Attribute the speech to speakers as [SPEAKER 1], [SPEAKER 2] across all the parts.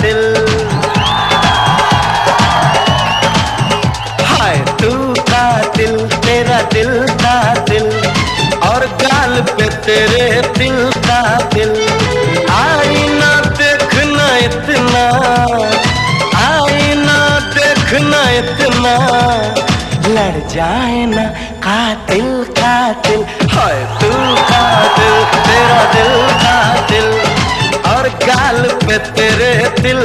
[SPEAKER 1] दिल हाय तू का दिल तेरा दिल का दिल और गाल पे तेरे दिल का दिल आईना देखना इतना आईना देखना इतना। लड़ जाए ना कातिल कातिल। हाय तू कातिल। तेरे दिल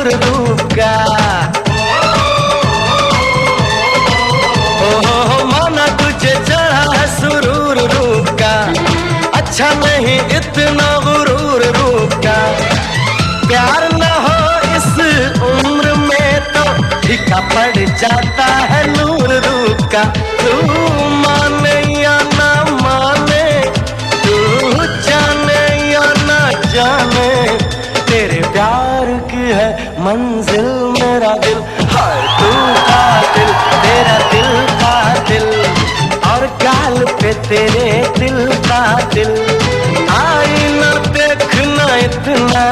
[SPEAKER 1] सुरूर रूप का। सुरूर रूप का। अच्छा नहीं इतना गुरूर रूप का। प्यार न हो इस उम्र में तो फीका पड़ जाता मेरा दिल हाय तू कातिल तेरा दिल का दिल। और गाल पे तेरे दिल का दिल। आईना देखना इतना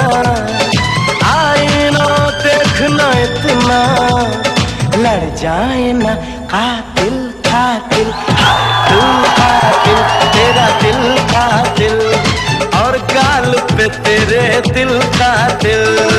[SPEAKER 1] आईना देखना इतना। लड़ जाए ना कातिल कातिल तू कातिल तेरा दिल का दिल। और गाल पे तेरे दिल का दिल।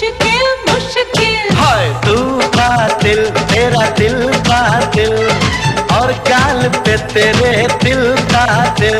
[SPEAKER 2] मुश्किल मुश्किल।
[SPEAKER 1] हाय, तू बातिल तेरा दिल बातिल, और गाल पे तेरे दिल का दिल